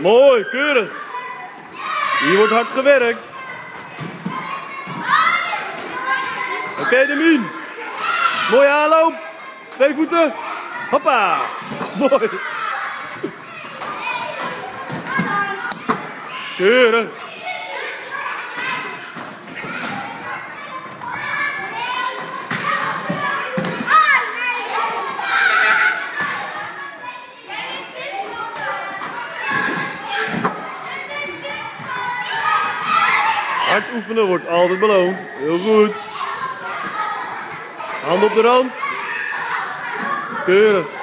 Mooi, keurig. Hier wordt hard gewerkt. Oké, okay, Demien. Mooie aanloop. Twee voeten. Hoppa. Mooi. Keurig. Hard oefenen wordt altijd beloond. Heel goed. Hand op de rand. Keurig.